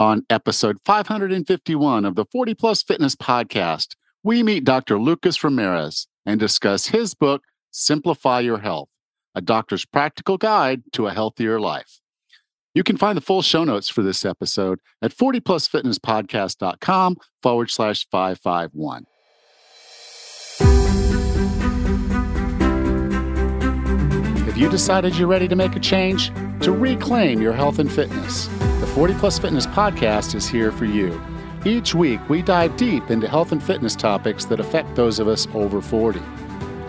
On episode 551 of the 40 Plus Fitness Podcast, we meet Dr. Lucas Ramirez and discuss his book, Simplify Your Health A Doctor's Practical Guide to a Healthier Life. You can find the full show notes for this episode at 40plusfitnesspodcast.com forward slash 551. Have you decided you're ready to make a change? To reclaim your health and fitness? The 40 Plus Fitness Podcast is here for you. Each week, we dive deep into health and fitness topics that affect those of us over 40.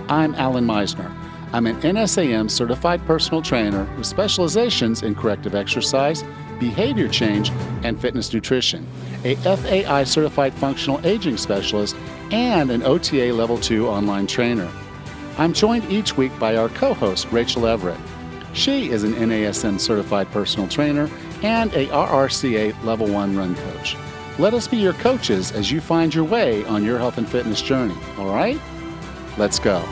I'm Allan Misner. I'm an NASM certified personal trainer with specializations in corrective exercise, behavior change, and fitness nutrition, a FAI certified functional aging specialist, and an OTA Level 2 online trainer. I'm joined each week by our co host, Rachel Everett. She is an NASM certified personal trainer and a RRCA Level 1 run coach. Let us be your coaches as you find your way on your health and fitness journey, all right? Let's go.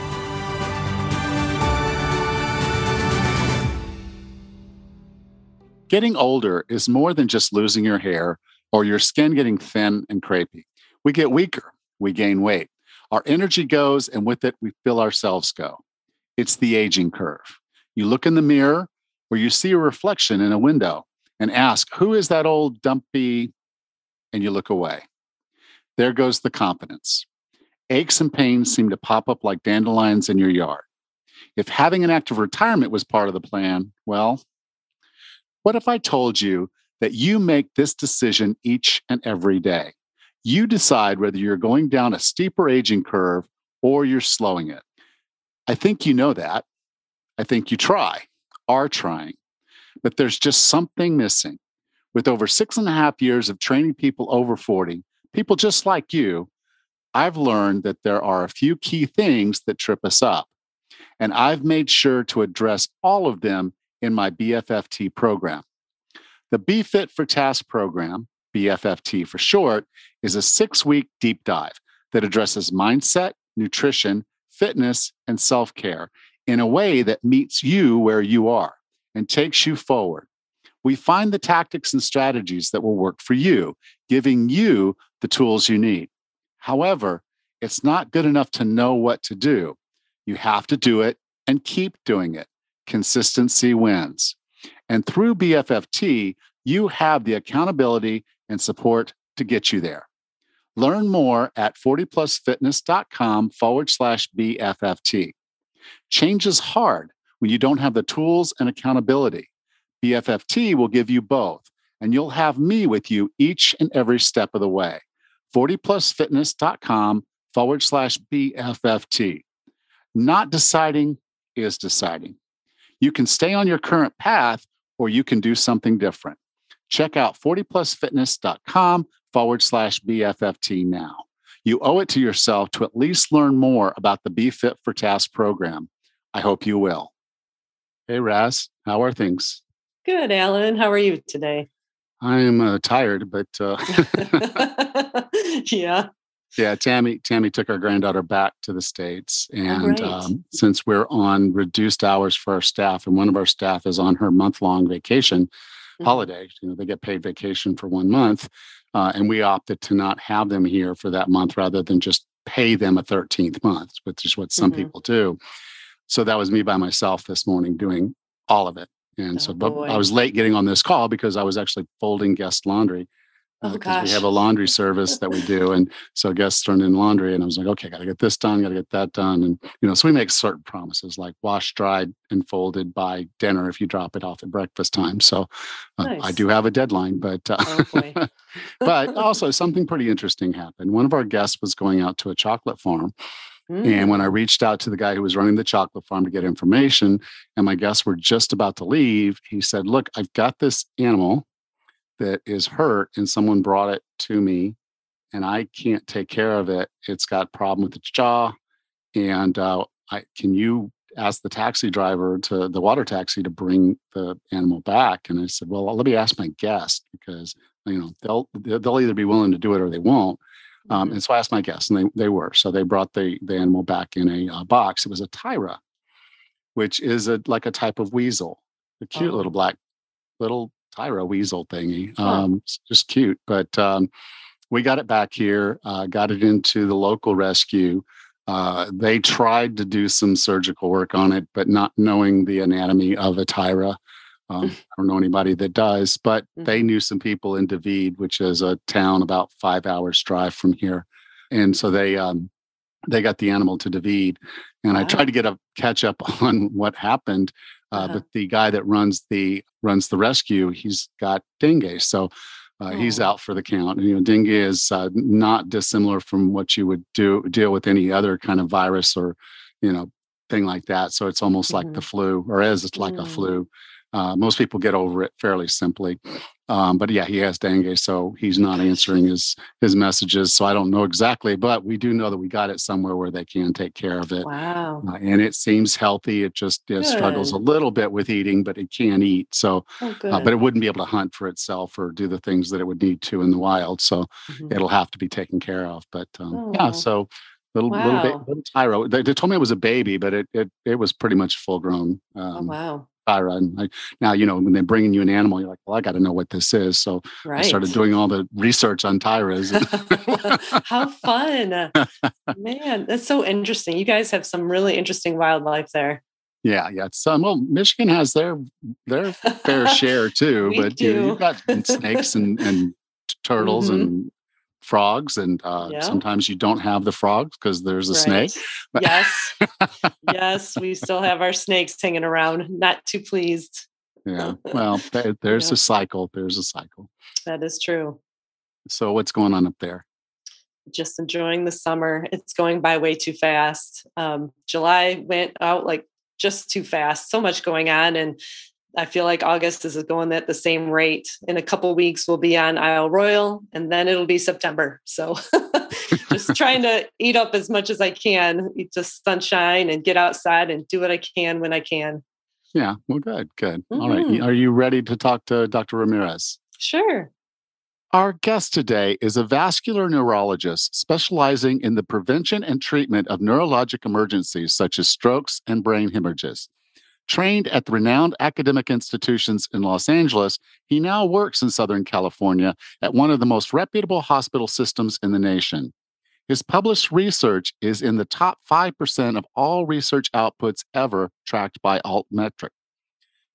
Getting older is more than just losing your hair or your skin getting thin and crepey. We get weaker, we gain weight. Our energy goes, and with it, we feel ourselves go. It's the aging curve. You look in the mirror or you see a reflection in a window and ask, Who is that old dumpy? And you look away. There goes the confidence. Aches and pains seem to pop up like dandelions in your yard. If having an active retirement was part of the plan, well, what if I told you that you make this decision each and every day? You decide whether you're going down a steeper aging curve or you're slowing it. I think you know that. I think you try, are trying, but there's just something missing. With over six and a half years of training people over 40, people just like you, I've learned that there are a few key things that trip us up. And I've made sure to address all of them in my BFFT program. The Be Fit for Task program, BFFT for short, is a six week deep dive that addresses mindset, nutrition, fitness, and self care in a way that meets you where you are and takes you forward. We find the tactics and strategies that will work for you, giving you the tools you need. However, it's not good enough to know what to do. You have to do it and keep doing it consistency wins. And through BFFT, you have the accountability and support to get you there. Learn more at 40plusfitness.com forward slash BFFT. Change is hard when you don't have the tools and accountability. BFFT will give you both, and you'll have me with you each and every step of the way. 40plusfitness.com forward slash BFFT. Not deciding is deciding. You can stay on your current path or you can do something different. Check out 40plusfitness.com forward slash BFFT now. You owe it to yourself to at least learn more about the Be Fit for Task program. I hope you will. Hey, Raz, how are things? Good, Alan. How are you today? I'm uh, tired, but uh, yeah, yeah. Tammy, Tammy took our granddaughter back to the states, and right. um, since we're on reduced hours for our staff, and one of our staff is on her month-long vacation mm-hmm. holiday, you know, they get paid vacation for one month, uh, and we opted to not have them here for that month rather than just pay them a 13th month, which is what some mm-hmm. people do. So that was me by myself this morning doing all of it. And oh, so, but boy. I was late getting on this call because I was actually folding guest laundry because uh, oh, we have a laundry service that we do, and so guests turn in laundry, and I was like, okay, got to get this done, got to get that done, and you know, so we make certain promises like wash, dried, and folded by dinner if you drop it off at breakfast time. So uh, nice. I do have a deadline, but uh, oh, but also something pretty interesting happened. One of our guests was going out to a chocolate farm. Mm. And when I reached out to the guy who was running the chocolate farm to get information, and my guests were just about to leave, he said, Look, I've got this animal that is hurt, and someone brought it to me, and I can't take care of it. It's got problem with its jaw. And uh, I, can you ask the taxi driver to the water taxi to bring the animal back? And I said, Well, let me ask my guest because you know they'll they'll either be willing to do it or they won't. Um, mm-hmm. and so I asked my guests, and they they were. So they brought the the animal back in a uh, box. It was a tayra, which is a like a type of weasel, a cute oh. little black little Tayra weasel thingy. Um, just cute, but um, we got it back here. Uh, got it into the local rescue. Uh, they tried to do some surgical work on it, but not knowing the anatomy of a Tayra. Um, I don't know anybody that does, but mm-hmm. they knew some people in David, which is a town about five hours drive from here, and so they um, they got the animal to David, and wow. I tried to get a catch up on what happened, uh, uh-huh. but the guy that runs the runs the rescue, he's got dengue, so uh, oh. he's out for the count. You know, dengue is uh, not dissimilar from what you would do deal with any other kind of virus or, you know, thing like that. So it's almost mm-hmm. like the mm-hmm. flu, or as it's like mm. a flu. Uh, most people get over it fairly simply. Um, but yeah, he has dengue, so he's not answering his his messages. So I don't know exactly, but we do know that we got it somewhere where they can take care of it. Wow! Uh, and it seems healthy. It just it struggles a little bit with eating, but it can eat. So, oh, uh, but it wouldn't be able to hunt for itself or do the things that it would need to in the wild. So mm-hmm. it'll have to be taken care of. But um, oh. yeah, so little wow. little, ba- little Tayra. They, they, told me it was a baby, but it it it was pretty much full grown. Oh, um, oh, wow. And I, now, you know, when they're bringing you an animal, you're like, well, I got to know what this is. So right. I started doing all the research on Tayras. How fun. Man, that's so interesting. You guys have some really interesting wildlife there. Yeah, yeah. It's, um, well, Michigan has their their fair share too, but you, you've got snakes and, and turtles mm-hmm. and frogs and uh, yeah. sometimes you don't have the frogs because there's a right. snake yes. Yes we still have our snakes hanging around not too pleased. Yeah. Well there's yeah. a cycle there's a cycle. That is true. So what's going on up there? Just enjoying the summer. It's going by way too fast. Um, july went out like just too fast. So much going on and I feel like August is going at the same rate. In a couple weeks, we'll be on Isle Royale, and then it'll be September. So, just trying to eat up as much as I can, eat just sunshine, and get outside and do what I can when I can. Yeah, well, good, good. Mm-hmm. All right, mm-hmm. are you ready to talk to Dr. Ramirez? Sure. Our guest today is a vascular neurologist specializing in the prevention and treatment of neurologic emergencies such as strokes and brain hemorrhages. Trained at the renowned academic institutions in Los Angeles, he now works in Southern California at one of the most reputable hospital systems in the nation. His published research is in the top 5% of all research outputs ever tracked by Altmetric.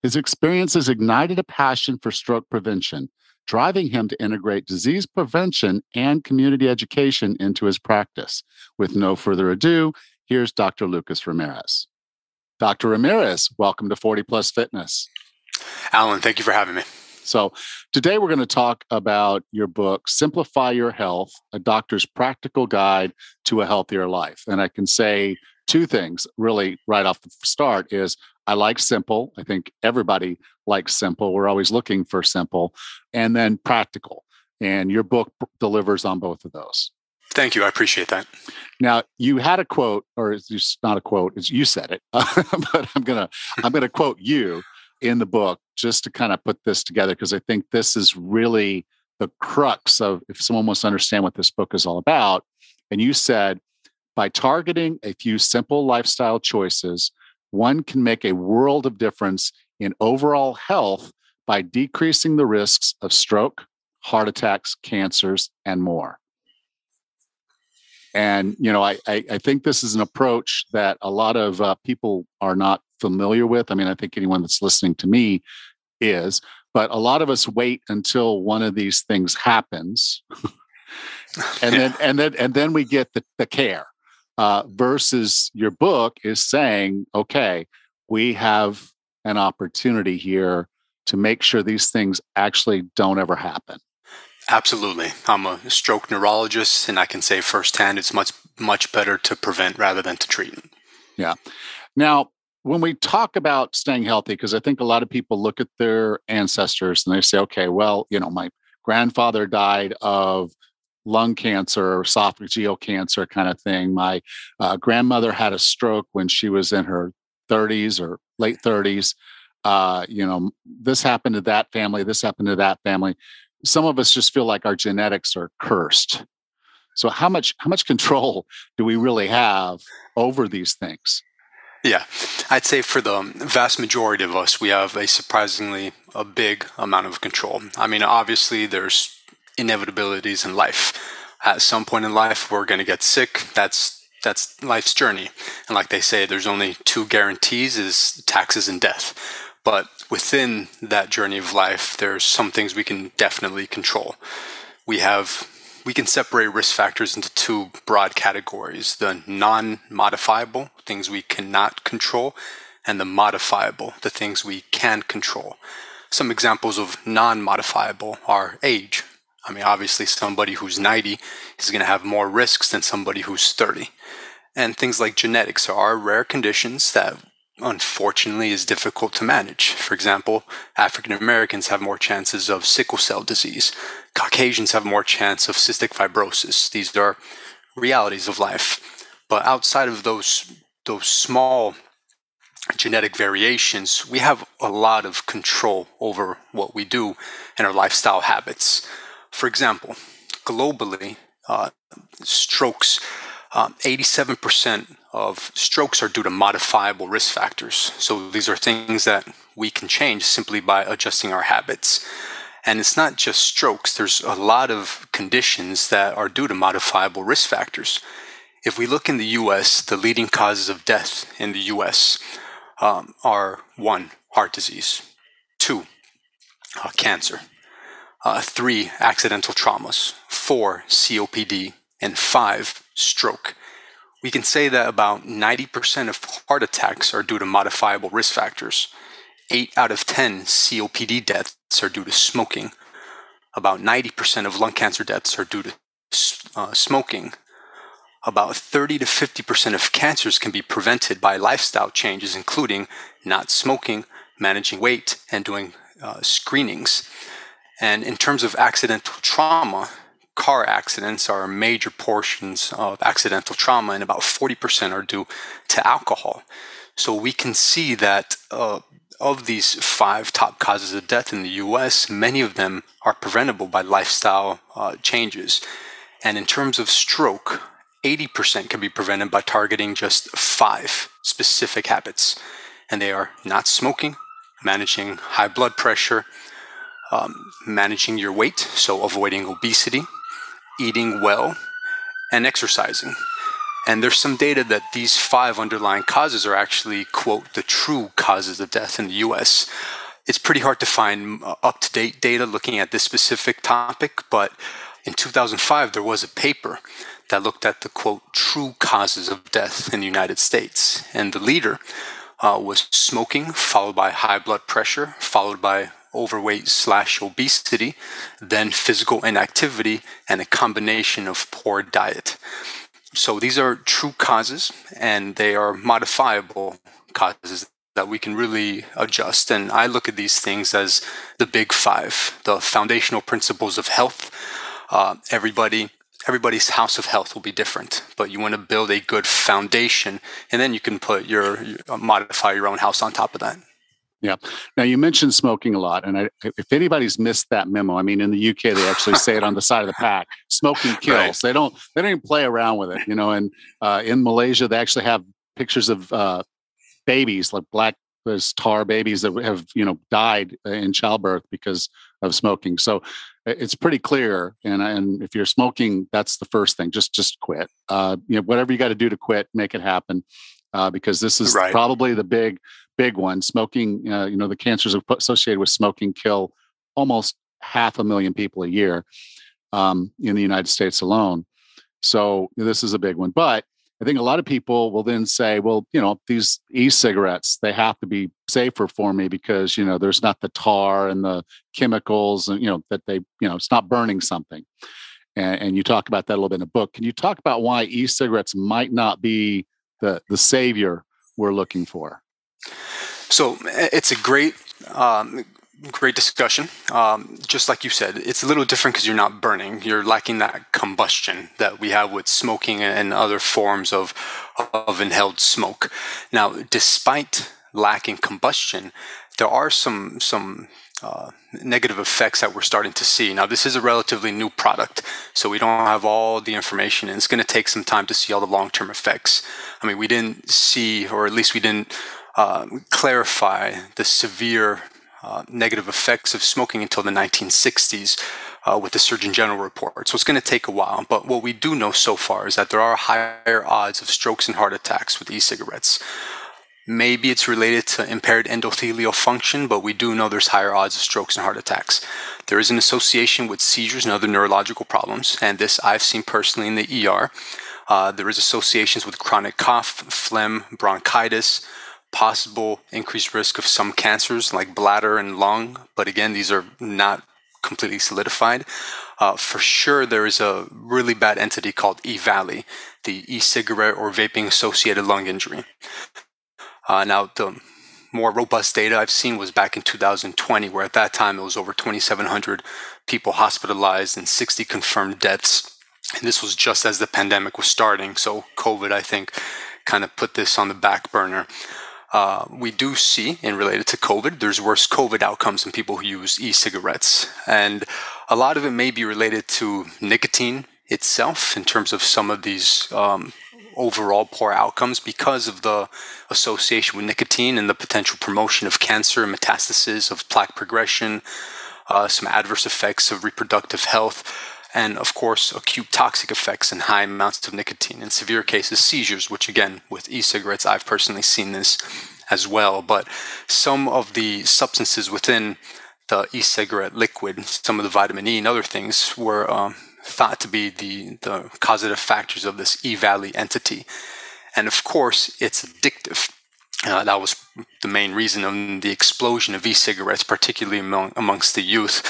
His experiences ignited a passion for stroke prevention, driving him to integrate disease prevention and community education into his practice. With no further ado, here's Dr. Lucas Ramirez. Dr. Ramirez, welcome to 40 Plus Fitness. Alan, thank you for having me. So, today we're going to talk about your book, Simplify Your Health A Doctor's Practical Guide to a Healthier Life. And I can say two things really right off the start is I like simple. I think everybody likes simple. We're always looking for simple. And then practical. And your book delivers on both of those. Thank you. I appreciate that. Now you had a quote, or it's not a quote; it's you said it. but I'm gonna I'm gonna quote you in the book just to kind of put this together because I think this is really the crux of if someone wants to understand what this book is all about. And you said by targeting a few simple lifestyle choices, one can make a world of difference in overall health by decreasing the risks of stroke, heart attacks, cancers, and more. And you know, I, I, I think this is an approach that a lot of uh, people are not familiar with. I mean, I think anyone that's listening to me is, but a lot of us wait until one of these things happens, and then and then and then we get the, the care. Uh, versus your book is saying, okay, we have an opportunity here to make sure these things actually don't ever happen. Absolutely. I'm a stroke neurologist, and I can say firsthand it's much, much better to prevent rather than to treat. Yeah. Now, when we talk about staying healthy, because I think a lot of people look at their ancestors and they say, okay, well, you know, my grandfather died of lung cancer or esophageal cancer kind of thing. My uh, grandmother had a stroke when she was in her 30s or late 30s. Uh, you know, this happened to that family, this happened to that family some of us just feel like our genetics are cursed. So how much how much control do we really have over these things? Yeah, I'd say for the um, vast majority of us, we have a surprisingly a big amount of control. I mean, obviously, there's inevitabilities in life. At some point in life, we're going to get sick. That's that's life's journey. And like they say, there's only two guarantees: is taxes and death. But within that journey of life, there's some things we can definitely control. We have we can separate risk factors into two broad categories the non modifiable, things we cannot control, and the modifiable, the things we can control. Some examples of non modifiable are age. I mean, obviously, somebody who's 90 is going to have more risks than somebody who's 30. And things like genetics are rare conditions that unfortunately is difficult to manage. For example, African Americans have more chances of sickle cell disease. Caucasians have more chance of cystic fibrosis. These are realities of life. But outside of those those small genetic variations, we have a lot of control over what we do and our lifestyle habits. For example, globally, uh, strokes, um, 87% of strokes are due to modifiable risk factors. So these are things that we can change simply by adjusting our habits. And it's not just strokes, there's a lot of conditions that are due to modifiable risk factors. If we look in the US, the leading causes of death in the US um, are one, heart disease, two, uh, cancer, uh, three, accidental traumas, four, COPD, and five, stroke we can say that about 90% of heart attacks are due to modifiable risk factors. 8 out of 10 COPD deaths are due to smoking. About 90% of lung cancer deaths are due to uh, smoking. About 30 to 50% of cancers can be prevented by lifestyle changes, including not smoking, managing weight, and doing uh, screenings. And in terms of accidental trauma, car accidents are major portions of accidental trauma, and about 40% are due to alcohol. So we can see that uh, of these five top causes of death in the US, many of them are preventable by lifestyle uh, changes. And in terms of stroke, 80% can be prevented by targeting just five specific habits. And they are not smoking, managing high blood pressure, um, managing your weight, so avoiding obesity, eating well, and exercising. And there's some data that these five underlying causes are actually, quote, the true causes of death in the US. It's pretty hard to find uh, up to date data looking at this specific topic, but in 2005, there was a paper that looked at the, quote, true causes of death in the United States. And the leader uh, was smoking, followed by high blood pressure, followed by overweight slash obesity, then physical inactivity, and a combination of poor diet. So these are true causes, and they are modifiable causes that we can really adjust. And I look at these things as the big five, the foundational principles of health. Uh, everybody everybody's house of health will be different but you want to build a good foundation and then you can put your, your modify your own house on top of that yeah. Now you mentioned smoking a lot, and I, if anybody's missed that memo, I mean, in the UK they actually say it on the side of the pack: "Smoking kills." Right. They don't. They don't even play around with it, you know. And uh, in Malaysia, they actually have pictures of uh, babies, like black there's tar babies that have you know died in childbirth because of smoking. So it's pretty clear. And and if you're smoking, that's the first thing. Just just quit. Uh, you know, whatever you got to do to quit, make it happen. Uh, because this is right. probably the big big one. Smoking, uh, you know, the cancers associated with smoking kill almost half a million people a year um, in the United States alone. So this is a big one. But I think a lot of people will then say, well, you know, these e-cigarettes, they have to be safer for me because, you know, there's not the tar and the chemicals and, you know, that they, you know, it's not burning something. And, and you talk about that a little bit in the book. Can you talk about why e-cigarettes might not be the, the savior we're looking for? So it's a great, um, great discussion. Um, just like you said, it's a little different because you're not burning. You're lacking that combustion that we have with smoking and other forms of of inhaled smoke. Now, despite lacking combustion, there are some some uh, negative effects that we're starting to see. Now, this is a relatively new product, so we don't have all the information, and it's going to take some time to see all the long term effects. I mean, we didn't see, or at least we didn't uh, clarify the severe uh, negative effects of smoking until the 1960s. Uh, with the Surgeon General report. So it's going to take a while. But what we do know so far is that there are higher odds of strokes and heart attacks with e cigarettes. Maybe it's related to impaired endothelial function, but we do know there's higher odds of strokes and heart attacks. There is an association with seizures and other neurological problems, and this I've seen personally in the ER. Uh, there is associations with chronic cough, phlegm, bronchitis, possible increased risk of some cancers like bladder and lung, but again, these are not completely solidified. Uh, for sure, there is a really bad entity called E Valley, the e-cigarette or vaping associated lung injury. Uh, now, the more robust data I've seen was back in 2020, where at that time it was over 2,700 people hospitalized and 60 confirmed deaths. And this was just as the pandemic was starting. So, COVID, I think, kind of put this on the back burner. Uh, we do see, in related to COVID, there's worse COVID outcomes in people who use e cigarettes. And a lot of it may be related to nicotine itself in terms of some of these um, overall poor outcomes because of the association with nicotine and the potential promotion of cancer, and metastasis, of plaque progression, uh, some adverse effects of reproductive health, and of course, acute toxic effects and high amounts of nicotine. In severe cases, seizures, which again, with e cigarettes, I've personally seen this as well. But some of the substances within the e cigarette liquid, some of the vitamin E and other things, were um, thought to be the, the causative factors of this E Valley entity. And of course, it's addictive. Uh, that was the main reason of the explosion of e-cigarettes, particularly among, amongst the youth.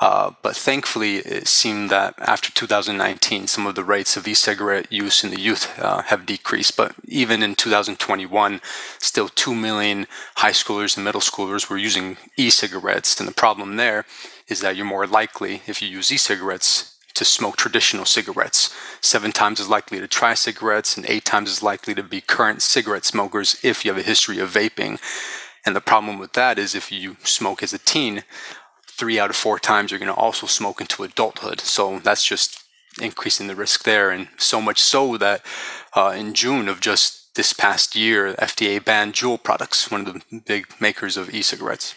Uh, but thankfully, it seemed that after 2019, some of the rates of e-cigarette use in the youth uh, have decreased. But even in 2021, still 2 million high schoolers and middle schoolers were using e-cigarettes. And the problem there is that you're more likely, if you use e-cigarettes, to smoke traditional cigarettes, seven times as likely to try cigarettes, and eight times as likely to be current cigarette smokers if you have a history of vaping. And the problem with that is if you smoke as a teen, three out of four times you're going to also smoke into adulthood. So that's just increasing the risk there. And so much so that uh, in June of just this past year, FDA banned Juul products, one of the big makers of e cigarettes.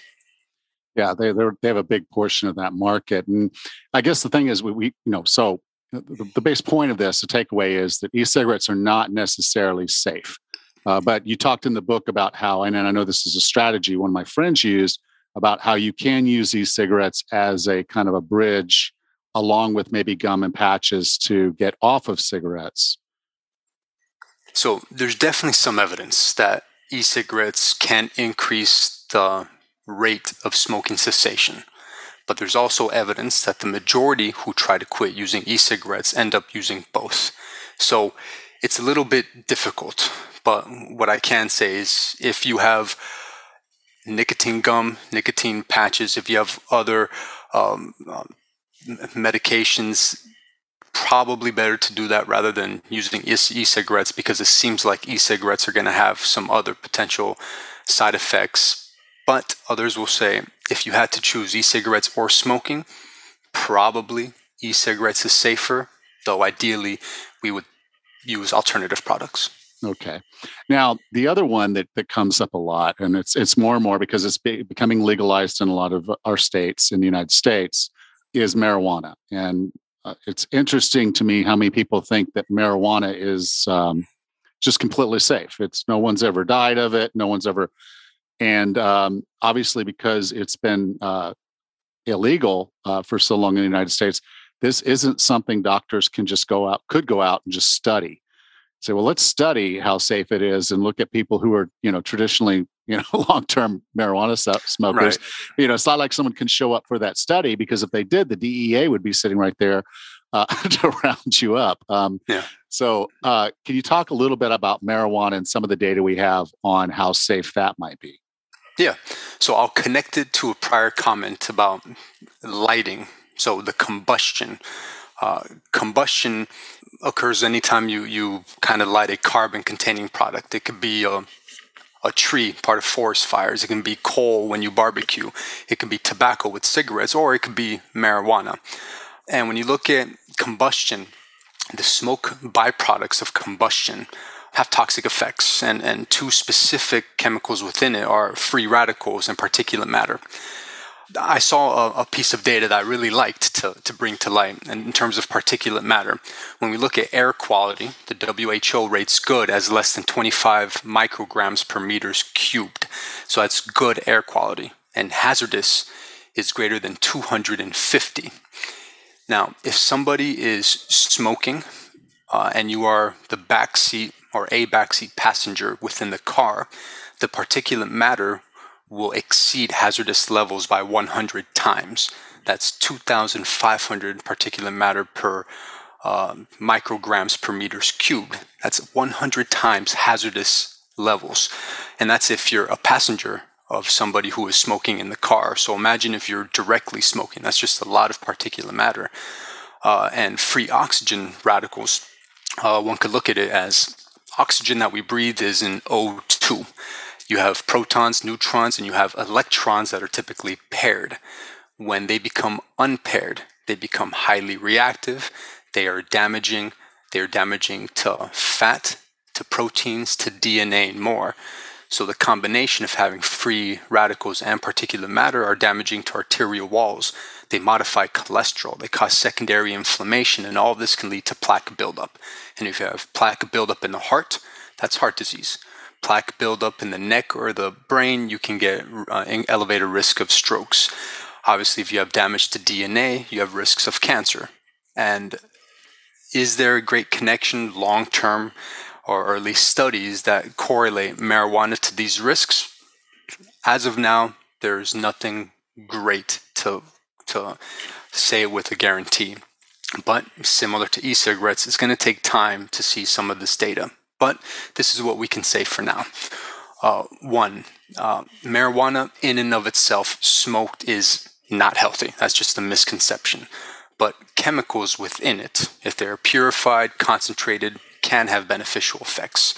Yeah, they they have a big portion of that market, and I guess the thing is, we, we you know, so the, the base point of this, the takeaway is that e-cigarettes are not necessarily safe. Uh, but you talked in the book about how, and I know this is a strategy one of my friends used about how you can use these cigarettes as a kind of a bridge, along with maybe gum and patches to get off of cigarettes. So there's definitely some evidence that e-cigarettes can increase the rate of smoking cessation. But there's also evidence that the majority who try to quit using e cigarettes end up using both. So it's a little bit difficult. But what I can say is if you have nicotine gum, nicotine patches, if you have other um, um, medications, probably better to do that rather than using e cigarettes because it seems like e cigarettes are going to have some other potential side effects but others will say if you had to choose e cigarettes or smoking, probably e cigarettes is safer, though ideally we would use alternative products. Okay. Now, the other one that, that comes up a lot, and it's it's more and more because it's be, becoming legalized in a lot of our states in the United States, is marijuana. And uh, it's interesting to me how many people think that marijuana is um, just completely safe. It's no one's ever died of it. No one's ever and um, obviously, because it's been uh, illegal uh, for so long in the United States, this isn't something doctors can just go out, could go out and just study. Say, well, let's study how safe it is and look at people who are, you know, traditionally, you know, long-term marijuana smokers. Right. You know, it's not like someone can show up for that study because if they did, the DEA would be sitting right there uh, to round you up. Um, yeah. So, uh, can you talk a little bit about marijuana and some of the data we have on how safe that might be? Yeah. So I'll connect it to a prior comment about lighting. So the combustion. Uh, combustion occurs anytime you, you kind of light a carbon containing product. It could be a, a tree, part of forest fires. It can be coal when you barbecue. It can be tobacco with cigarettes, or it could be marijuana. And when you look at combustion, the smoke byproducts of combustion have toxic effects, and, and two specific chemicals within it are free radicals and particulate matter. I saw a, a, piece of data that I really liked to, to bring to light and in terms of particulate matter. When we look at air quality, the WHO rates good as less than 25 micrograms per meters cubed. So that's good air quality. And hazardous is greater than 250. Now, if somebody is smoking uh, and you are the backseat or a backseat passenger within the car, the particulate matter will exceed hazardous levels by 100 times. That's 2,500 particulate matter per uh, micrograms per meters cubed. That's 100 times hazardous levels. And that's if you're a passenger of somebody who is smoking in the car. So imagine if you're directly smoking. That's just a lot of particulate matter. Uh, and free oxygen radicals, uh, one could look at it as oxygen that we breathe is in O2 you have protons, neutrons, and you have electrons that are typically paired. When they become unpaired, they become highly reactive. They are damaging. They are damaging to fat, to proteins, to DNA, and more. So the combination of having free radicals and particulate matter are damaging to arterial walls. They modify cholesterol. They cause secondary inflammation, and all of this can lead to plaque buildup. And if you have plaque buildup in the heart, that's heart disease plaque buildup in the neck or the brain, you can get uh, elevated risk of strokes. Obviously, if you have damage to DNA, you have risks of cancer. And is there a great connection long term, or, or at least studies that correlate marijuana to these risks? As of now, there's nothing great to, to say with a guarantee. But similar to e cigarettes, it's going to take time to see some of this data. But this is what we can say for now. Uh, one, uh, marijuana in and of itself, smoked, is not healthy. That's just a misconception. But chemicals within it, if they're purified, concentrated, can have beneficial effects.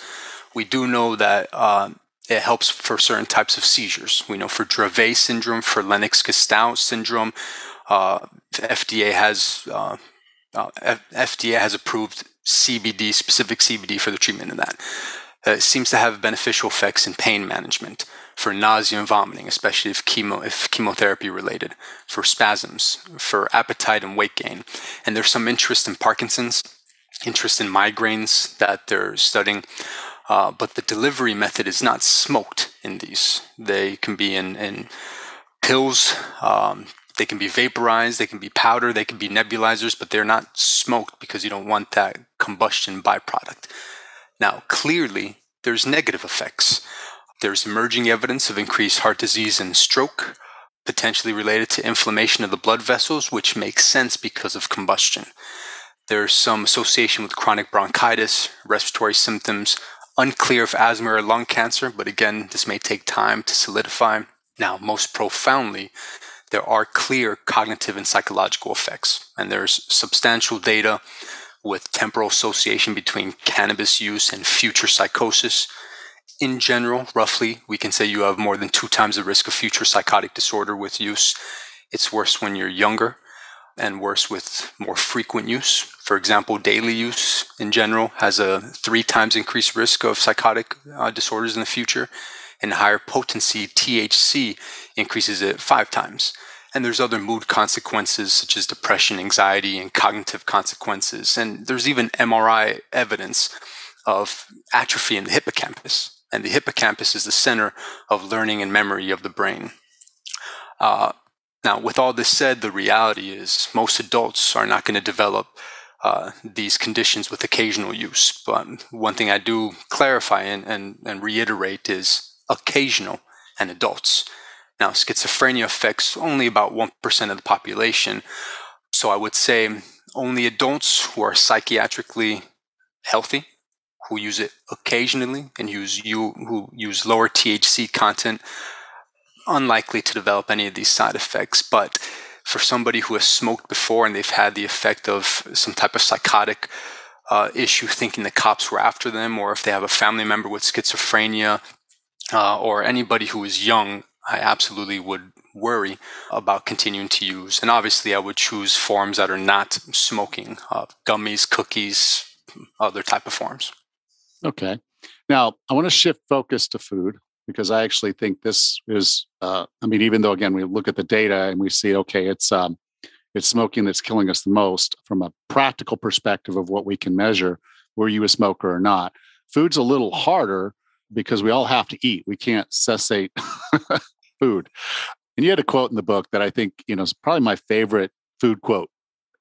We do know that uh, it helps for certain types of seizures. We know for Dravet syndrome, for Lennox-Gastaut syndrome, uh, FDA has uh, uh, FDA has approved CBD, specific CBD for the treatment of that. Uh, it seems to have beneficial effects in pain management, for nausea and vomiting, especially if chemo if chemotherapy related, for spasms, for appetite and weight gain. And there's some interest in Parkinson's, interest in migraines that they're studying. Uh, but the delivery method is not smoked in these. They can be in, in pills, um, they can be vaporized, they can be powder, they can be nebulizers, but they're not smoked because you don't want that combustion byproduct. Now, clearly, there's negative effects. There's emerging evidence of increased heart disease and stroke, potentially related to inflammation of the blood vessels, which makes sense because of combustion. There's some association with chronic bronchitis, respiratory symptoms, unclear if asthma or lung cancer, but again, this may take time to solidify. Now, most profoundly, there are clear cognitive and psychological effects, and there's substantial data with temporal association between cannabis use and future psychosis. In general, roughly, we can say you have more than two times the risk of future psychotic disorder with use. It's worse when you're younger and worse with more frequent use. For example, daily use in general has a three times increased risk of psychotic uh, disorders in the future and higher potency THC increases it five times. And there's other mood consequences such as depression, anxiety, and cognitive consequences. And there's even MRI evidence of atrophy in the hippocampus. And the hippocampus is the center of learning and memory of the brain. Uh, now, with all this said, the reality is most adults are not going to develop uh, these conditions with occasional use. But one thing I do clarify and, and, and reiterate is occasional and adults. Now, schizophrenia affects only about 1% of the population. So I would say only adults who are psychiatrically healthy, who use it occasionally, and use you who use lower THC content, unlikely to develop any of these side effects. But for somebody who has smoked before and they've had the effect of some type of psychotic uh, issue, thinking the cops were after them, or if they have a family member with schizophrenia, uh, or anybody who is young, I absolutely would worry about continuing to use. And obviously, I would choose forms that are not smoking, uh, gummies, cookies, other type of forms. Okay. Now, I want to shift focus to food because I actually think this is, uh, I mean, even though again we look at the data and we see, okay, it's um, it's smoking that's killing us the most from a practical perspective of what we can measure. Were you a smoker or not? Food's a little harder because we all have to eat. We can't cessate food. And you had a quote in the book that I think you know is probably my favorite food quote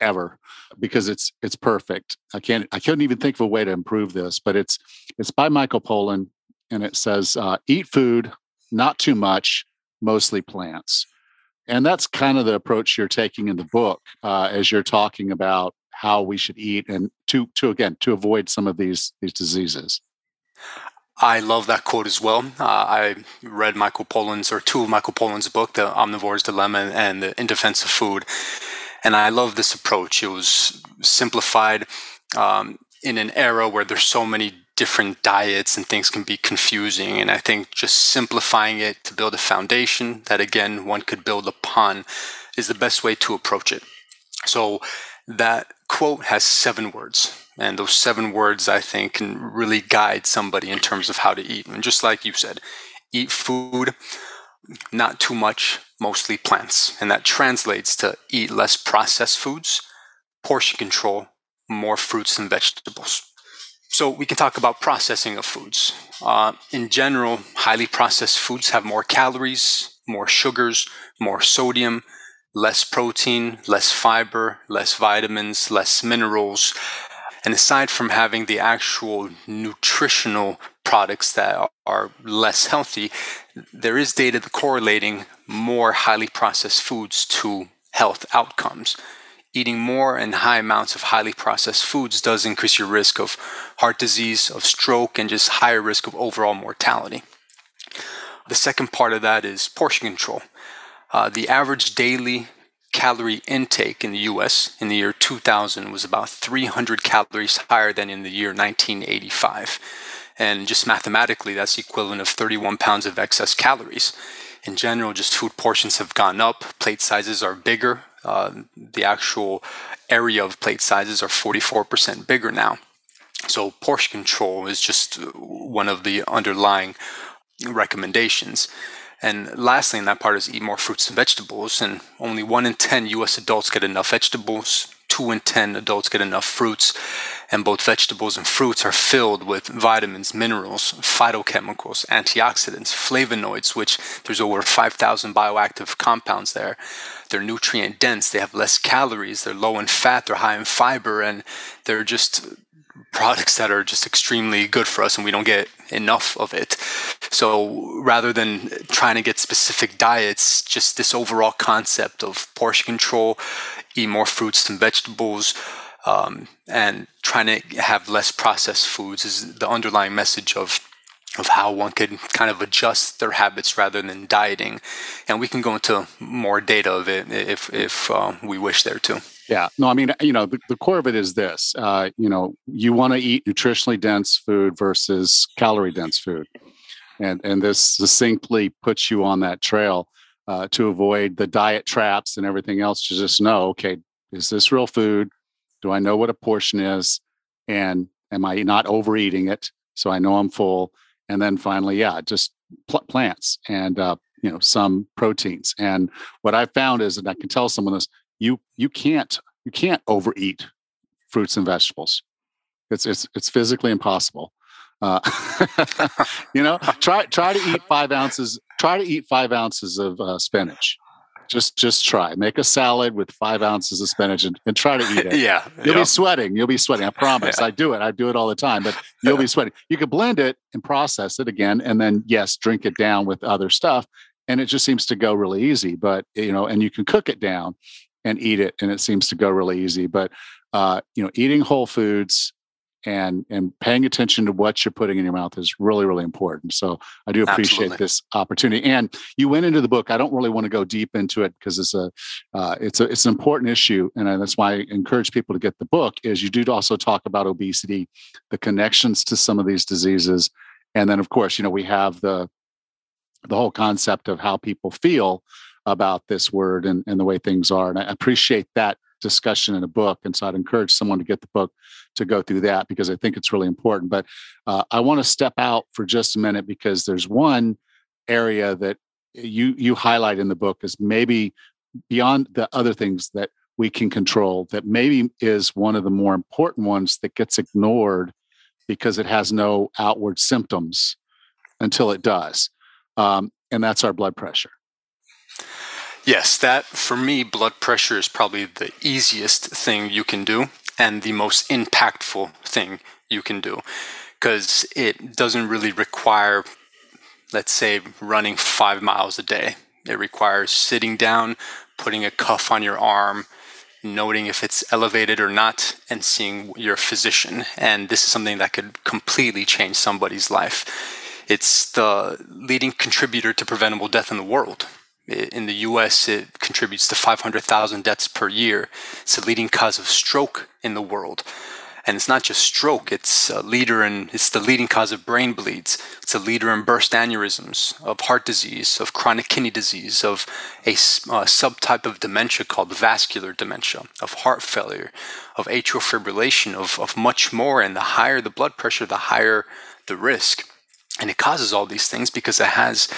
ever because it's it's perfect. I can't I couldn't even think of a way to improve this, but it's it's by Michael Pollan and it says uh, eat food, not too much, mostly plants. And that's kind of the approach you're taking in the book uh, as you're talking about how we should eat and to to again to avoid some of these these diseases. I love that quote as well. Uh, I read Michael Pollan's or two of Michael Pollan's book, The Omnivore's Dilemma and the In Defense of Food. And I love this approach. It was simplified um, in an era where there's so many different diets and things can be confusing. And I think just simplifying it to build a foundation that, again, one could build upon is the best way to approach it. So that quote has seven words. And those seven words, I think, can really guide somebody in terms of how to eat. And just like you said, eat food, not too much, mostly plants. And that translates to eat less processed foods, portion control, more fruits and vegetables. So we can talk about processing of foods. Uh, in general, highly processed foods have more calories, more sugars, more sodium, less protein, less fiber, less vitamins, less minerals, and aside from having the actual nutritional products that are less healthy, there is data correlating more highly processed foods to health outcomes. Eating more and high amounts of highly processed foods does increase your risk of heart disease, of stroke, and just higher risk of overall mortality. The second part of that is portion control. Uh, the average daily calorie intake in the US in the year 2000 was about 300 calories higher than in the year 1985. And just mathematically, that's equivalent of 31 pounds of excess calories. In general, just food portions have gone up, plate sizes are bigger. Uh, the actual area of plate sizes are 44% bigger now. So, portion control is just one of the underlying recommendations. And lastly, in that part is eat more fruits and vegetables. And only one in 10 US adults get enough vegetables, two in 10 adults get enough fruits. And both vegetables and fruits are filled with vitamins, minerals, phytochemicals, antioxidants, flavonoids, which there's over 5,000 bioactive compounds there. They're nutrient dense, they have less calories, they're low in fat, they're high in fiber, and they're just products that are just extremely good for us and we don't get enough of it. So rather than trying to get specific diets, just this overall concept of portion control, eat more fruits and vegetables, um, and trying to have less processed foods is the underlying message of of how one could kind of adjust their habits rather than dieting. And we can go into more data of it if if uh, we wish there to. Yeah, no, I mean, you know, the, the core of it is this: uh, you know, you want to eat nutritionally dense food versus calorie dense food, and and this succinctly puts you on that trail uh, to avoid the diet traps and everything else. To just know, okay, is this real food? Do I know what a portion is? And am I not overeating it? So I know I'm full. And then finally, yeah, just pl- plants and uh, you know some proteins. And what I found is, and I can tell someone this: you you can't you can't overeat fruits and vegetables. It's it's it's physically impossible. Uh, you know, try try to eat five ounces. Try to eat five ounces of uh, spinach. Just just try. Make a salad with five ounces of spinach and, and try to eat it. yeah, you'll be sweating. You'll be sweating. I promise. Yeah. I do it. I do it all the time. But you'll be sweating. You could blend it and process it again, and then yes, drink it down with other stuff, and it just seems to go really easy. But you know, and you can cook it down and eat it and it seems to go really easy but uh, you know eating whole foods and and paying attention to what you're putting in your mouth is really really important so i do appreciate Absolutely. this opportunity and you went into the book i don't really want to go deep into it because it's a uh, it's a it's an important issue and that's why i encourage people to get the book is you do also talk about obesity the connections to some of these diseases and then of course you know we have the the whole concept of how people feel about this word and, and the way things are. And I appreciate that discussion in a book. And so I'd encourage someone to get the book to go through that because I think it's really important. But uh, I want to step out for just a minute because there's one area that you you highlight in the book is maybe beyond the other things that we can control that maybe is one of the more important ones that gets ignored because it has no outward symptoms until it does um, and that's our blood pressure Yes, that for me, blood pressure is probably the easiest thing you can do and the most impactful thing you can do because it doesn't really require, let's say, running five miles a day. It requires sitting down, putting a cuff on your arm, noting if it's elevated or not, and seeing your physician. And this is something that could completely change somebody's life. It's the leading contributor to preventable death in the world in the US, it contributes to 500,000 deaths per year. It's the leading cause of stroke in the world. And it's not just stroke, it's a leader in, it's the leading cause of brain bleeds. It's a leader in burst aneurysms, of heart disease, of chronic kidney disease, of a subtype of dementia called vascular dementia, of heart failure, of atrial fibrillation, of, of much more. And the higher the blood pressure, the higher the risk. And it causes all these things because it has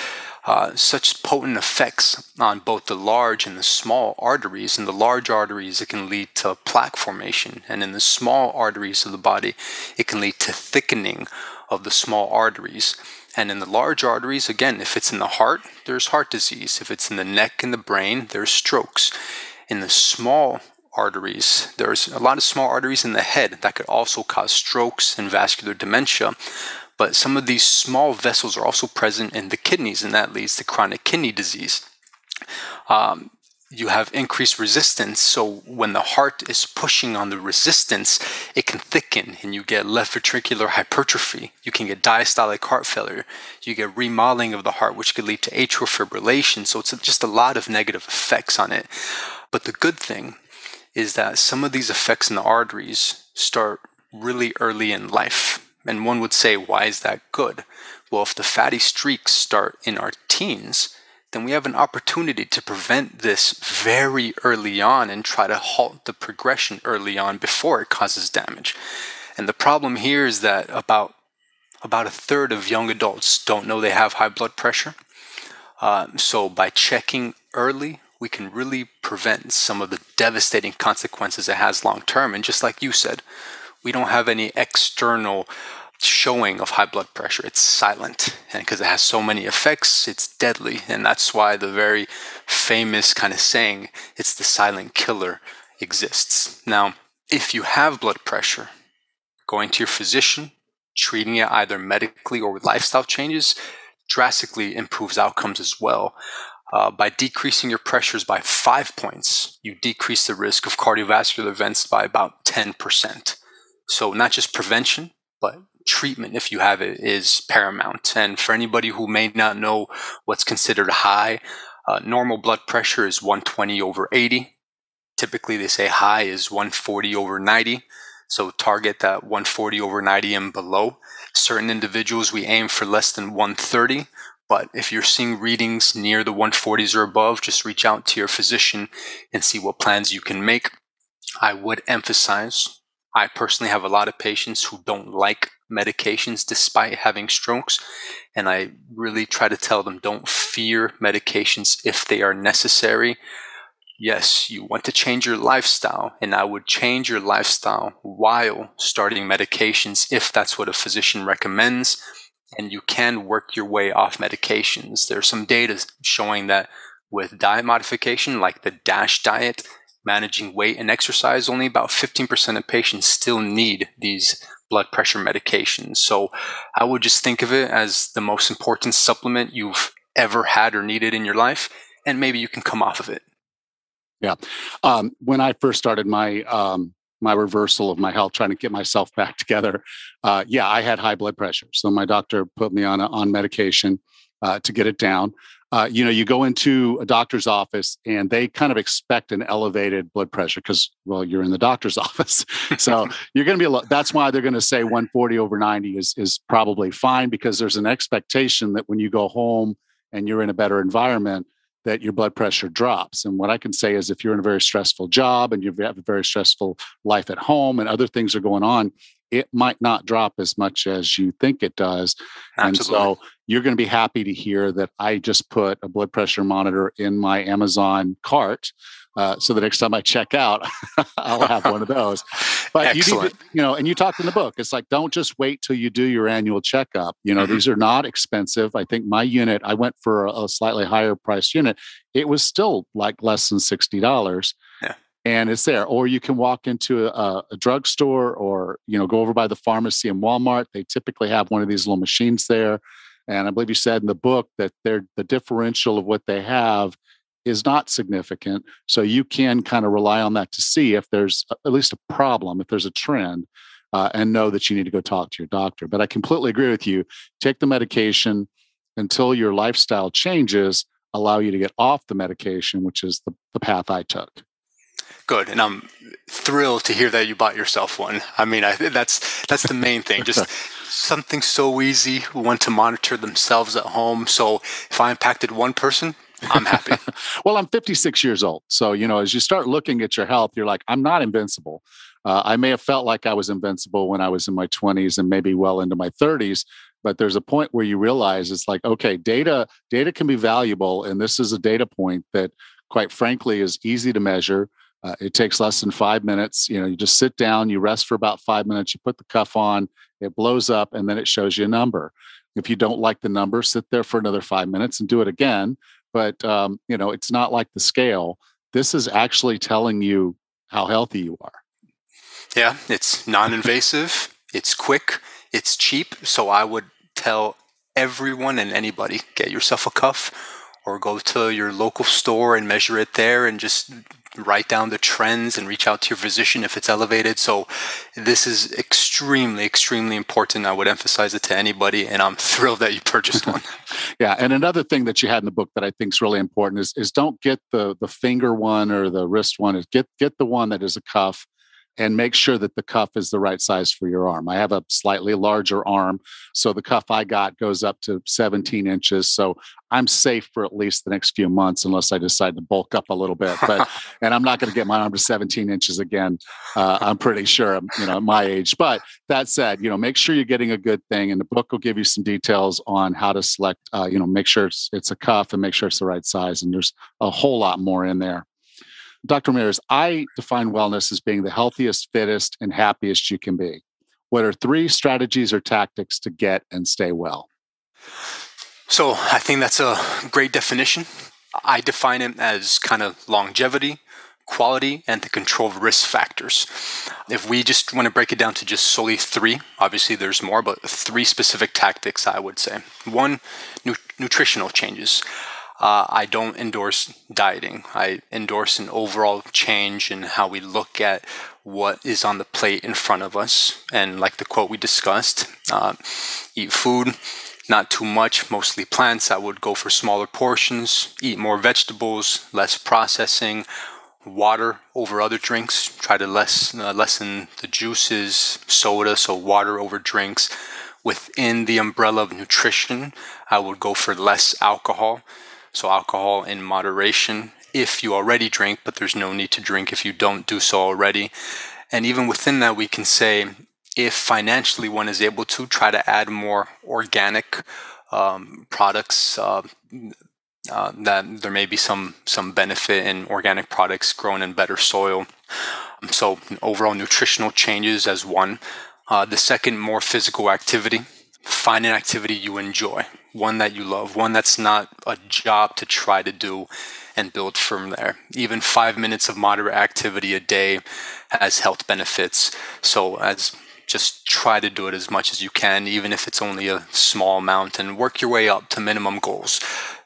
uh, such potent effects on both the large and the small arteries. In the large arteries, it can lead to plaque formation, and in the small arteries of the body, it can lead to thickening of the small arteries. And in the large arteries, again, if it's in the heart, there's heart disease. If it's in the neck and the brain, there's strokes. In the small arteries, there's a lot of small arteries in the head that could also cause strokes and vascular dementia. But some of these small vessels are also present in the kidneys, and that leads to chronic kidney disease. Um, you have increased resistance. So when the heart is pushing on the resistance, it can thicken and you get left ventricular hypertrophy. You can get diastolic heart failure. You get remodeling of the heart, which could lead to atrial fibrillation. So it's just a lot of negative effects on it. But the good thing is that some of these effects in the arteries start really early in life. And one would say, why is that good? Well, if the fatty streaks start in our teens, then we have an opportunity to prevent this very early on and try to halt the progression early on before it causes damage. And the problem here is that about about a third of young adults don't know they have high blood pressure. Uh, so by checking early, we can really prevent some of the devastating consequences it has long term. And just like you said, we don't have any external showing of high blood pressure. It's silent. And because it has so many effects, it's deadly. And that's why the very famous kind of saying, it's the silent killer, exists. Now, if you have blood pressure, going to your physician, treating it either medically or with lifestyle changes drastically improves outcomes as well. Uh, by decreasing your pressures by five points, you decrease the risk of cardiovascular events by about 10%. So, not just prevention, but treatment, if you have it, is paramount. And for anybody who may not know what's considered high, uh, normal blood pressure is 120 over 80. Typically, they say high is 140 over 90. So, target that 140 over 90 and below. Certain individuals, we aim for less than 130. But if you're seeing readings near the 140s or above, just reach out to your physician and see what plans you can make. I would emphasize I personally have a lot of patients who don't like medications despite having strokes. And I really try to tell them don't fear medications if they are necessary. Yes, you want to change your lifestyle, and I would change your lifestyle while starting medications if that's what a physician recommends. And you can work your way off medications. There's some data showing that with diet modification, like the DASH diet, managing weight and exercise, only about 15% of patients still need these blood pressure medications. So I would just think of it as the most important supplement you've ever had or needed in your life, and maybe you can come off of it. Yeah. Um, when I first started my um, my reversal of my health, trying to get myself back together, uh, yeah, I had high blood pressure. So my doctor put me on a, on medication uh, to get it down uh, you know, you go into a doctor's office and they kind of expect an elevated blood pressure because, well, you're in the doctor's office. so you're going to be, a lot, that's why they're going to say 140 over 90 is, is probably fine because there's an expectation that when you go home and you're in a better environment, that your blood pressure drops. And what I can say is if you're in a very stressful job and you have a very stressful life at home and other things are going on, it might not drop as much as you think it does. Absolutely. And so you're going to be happy to hear that I just put a blood pressure monitor in my Amazon cart uh, so the next time I check out, I'll have one of those. But Excellent. you need to, you know, and you talked in the book. It's like don't just wait till you do your annual checkup. You know, mm-hmm. these are not expensive. I think my unit, I went for a, a slightly higher price unit. It was still like less than sixty dollars. And it's there, or you can walk into a, a drugstore, or you know, go over by the pharmacy in Walmart. They typically have one of these little machines there, and I believe you said in the book that they're the differential of what they have is not significant. So you can kind of rely on that to see if there's at least a problem, if there's a trend, uh, and know that you need to go talk to your doctor. But I completely agree with you. Take the medication until your lifestyle changes, allow you to get off the medication, which is the, the path I took. Good, and I'm thrilled to hear that you bought yourself one. I mean, I, that's that's the main thing. Just something so easy, one to monitor themselves at home. So if I impacted one person, I'm happy. well, I'm 56 years old. So, you know, as you start looking at your health, you're like, I'm not invincible. Uh, I may have felt like I was invincible when I was in my 20s and maybe well into my 30s, but there's a point where you realize it's like, okay, data data can be valuable, and this is a data point that, quite frankly, is easy to measure. Uh, it takes less than five minutes. You know, you just sit down, you rest for about five minutes, you put the cuff on, it blows up, and then it shows you a number. If you don't like the number, sit there for another five minutes and do it again but um, you know it's not like the scale this is actually telling you how healthy you are yeah it's non-invasive it's quick it's cheap so i would tell everyone and anybody get yourself a cuff or go to your local store and measure it there and just write down the trends and reach out to your physician if it's elevated. So this is extremely, extremely important. I would emphasize it to anybody, and I'm thrilled that you purchased one. yeah, and another thing that you had in the book that I think is really important is is don't get the the finger one or the wrist one. Is get get the one that is a cuff and make sure that the cuff is the right size for your arm. I have a slightly larger arm, so the cuff I got goes up to 17 inches. So I'm safe for at least the next few months, unless I decide to bulk up a little bit. But and I'm not going to get my arm to 17 inches again. Uh, I'm pretty sure, you know, at my age. But that said, you know, make sure you're getting a good thing, and the book will give you some details on how to select. Uh, you know, make sure it's, it's a cuff and make sure it's the right size. And there's a whole lot more in there. Dr. Ramirez, I define wellness as being the healthiest, fittest, and happiest you can be. What are three strategies or tactics to get and stay well? So I think that's a great definition. I define it as kind of longevity, quality, and the control of risk factors. If we just want to break it down to just solely three, obviously there's more, but three specific tactics I would say. One, nu- nutritional changes. Uh, I don't endorse dieting. I endorse an overall change in how we look at what is on the plate in front of us. And like the quote we discussed, uh, eat food, not too much, mostly plants. I would go for smaller portions, eat more vegetables, less processing, water over other drinks. Try to less uh, lessen the juices, soda, so water over drinks. Within the umbrella of nutrition, I would go for less alcohol. So, alcohol in moderation if you already drink, but there's no need to drink if you don't do so already. And even within that, we can say if financially one is able to try to add more organic um, products. Uh, uh, that there may be some some benefit in organic products grown in better soil. So overall nutritional changes as one. Uh, the second, more physical activity. Find an activity you enjoy one that you love, one that's not a job to try to do and build from there. Even five minutes of moderate activity a day has health benefits. So, as just try to do it as much as you can, even if it's only a small amount, and work your way up to minimum goals.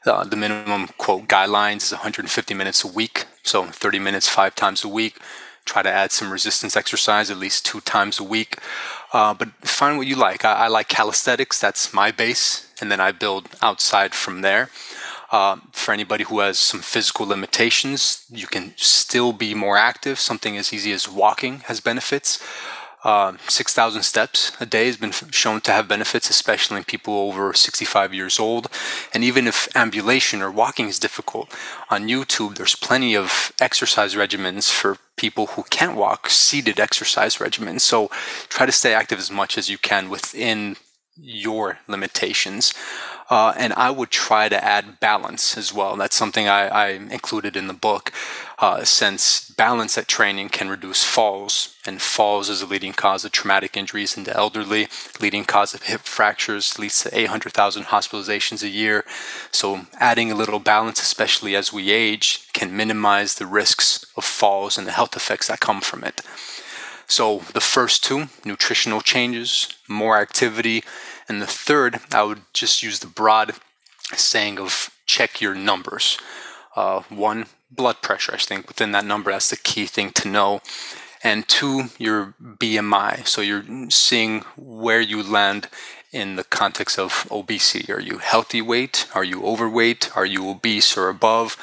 Uh, the minimum quote guidelines is 150 minutes a week, so 30 minutes five times a week. Try to add some resistance exercise at least two times a week. Uh, but find what you like. I, I, like calisthenics, that's my base, and then I build outside from there. Uh, for anybody who has some physical limitations, you can still be more active. Something as easy as walking has benefits. Uh, 6,000 steps a day has been shown to have benefits, especially in people over 65 years old. And even if ambulation or walking is difficult, on YouTube, there's plenty of exercise regimens for people who can't walk, seated exercise regimens. So try to stay active as much as you can within your limitations. Uh, and I would try to add balance as well. That's something I, I included in the book, uh, since balance at training can reduce falls, and falls is a leading cause of traumatic injuries in the elderly, leading cause of hip fractures, leads to 800,000 hospitalizations a year. So, adding a little balance, especially as we age, can minimize the risks of falls and the health effects that come from it. So, the first two nutritional changes, more activity, and the third, I would just use the broad saying of check your numbers. Uh, one, blood pressure. I think within that number, that's the key thing to know. And two, your BMI. So you're seeing where you land in the context of obesity. Are you healthy weight? Are you overweight? Are you obese or above?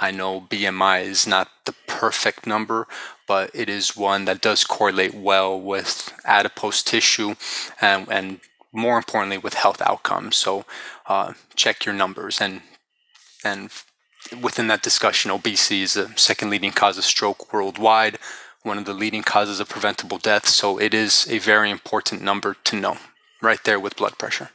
I know BMI is not the perfect number, but it is one that does correlate well with adipose tissue and, and more importantly with health outcomes. So uh, check your numbers and and within that discussion, obesity is the second leading cause of stroke worldwide, one of the leading causes of preventable death. So it is a very important number to know, right there with blood pressure.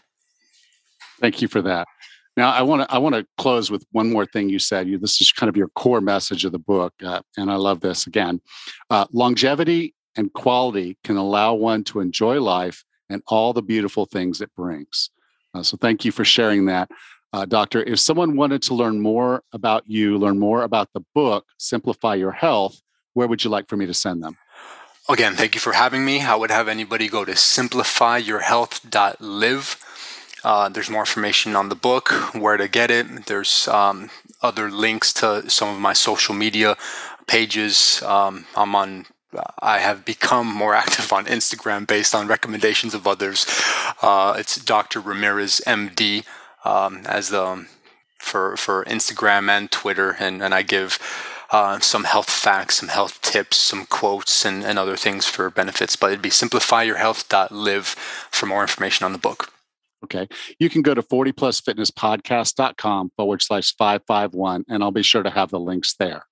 Thank you for that. Now, I want to I want to close with one more thing you said. You this is kind of your core message of the book, uh, and I love this. Again, uh, longevity and quality can allow one to enjoy life and all the beautiful things it brings. Uh, so thank you for sharing that. Uh, doctor, if someone wanted to learn more about you, learn more about the book, Simplify Your Health, where would you like for me to send them? Again, thank you for having me. I would have anybody go to simplifyyourhealth.live. Uh, there's more information on the book, where to get it. There's um, other links to some of my social media pages. Um, I'm on I have become more active on Instagram based on recommendations of others. Uh, it's Dr. Ramirez MD um, as the um, for for Instagram and Twitter, and and I give. Uh, some health facts, some health tips, some quotes, and, and other things for benefits. But it'd be simplifyyourhealth.live for more information on the book. Okay. You can go to 40plusfitnesspodcast.com forward slash 551, and I'll be sure to have the links there.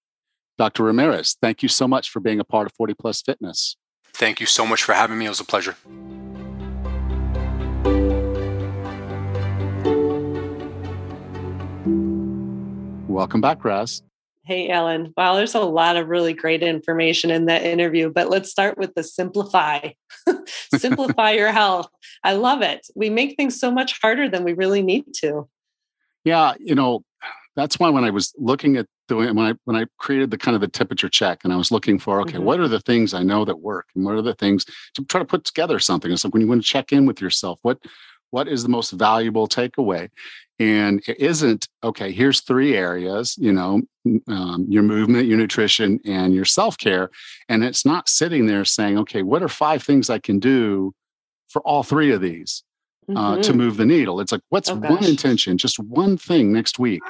Dr. Ramirez, thank you so much for being a part of 40 Plus Fitness. Thank you so much for having me. It was a pleasure. Welcome back, Raz. Hey, Allan. Wow, there's a lot of really great information in that interview, but let's start with the simplify. simplify your health. I love it. We make things so much harder than we really need to. Yeah, you know, that's why when I was looking at doing when I when I created the kind of the temperature check and I was looking for okay, mm-hmm. what are the things I know that work and what are the things to try to put together something. It's like when you want to check in with yourself, what what is the most valuable takeaway? And it isn't okay. Here's three areas, you know, um, your movement, your nutrition, and your self care. And it's not sitting there saying, okay, what are five things I can do for all three of these uh, mm-hmm. to move the needle? It's like, what's oh, one intention, just one thing next week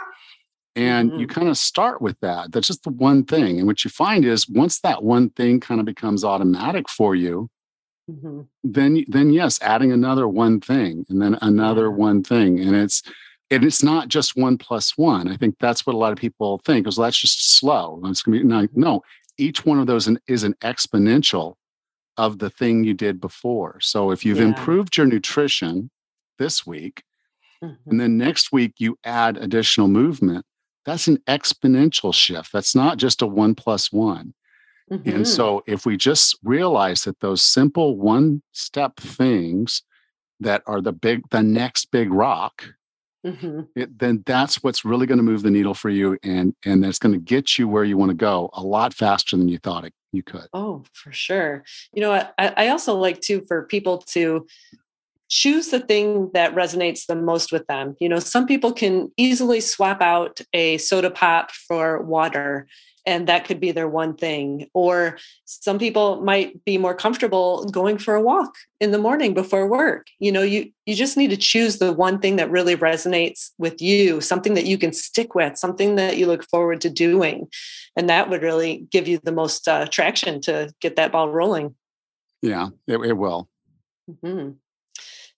and mm-hmm. you kind of start with that. That's just the one thing. And what you find is once that one thing kind of becomes automatic for you, mm-hmm. then then yes, adding another one thing and then another one thing. And it's and it's not just one plus one. I think that's what a lot of people think is well, that's just slow. It's gonna be no, no, each one of those is an exponential of the thing you did before. So if you've yeah. improved your nutrition this week, mm-hmm. and then next week you add additional movement, that's an exponential shift. That's not just a one plus one. Mm-hmm. And so if we just realize that those simple one step things that are the big, the next big rock, mm-hmm. it, then that's what's really going to move the needle for you. And, and that's going to get you where you want to go a lot faster than you thought it, you could. Oh, for sure. You know, I, I also like to, for people to choose the thing that resonates the most with them. You know, some people can easily swap out a soda pop for water and that could be their one thing or some people might be more comfortable going for a walk in the morning before work you know you you just need to choose the one thing that really resonates with you something that you can stick with something that you look forward to doing and that would really give you the most uh, traction to get that ball rolling Yeah, it, it will. Mm-hmm.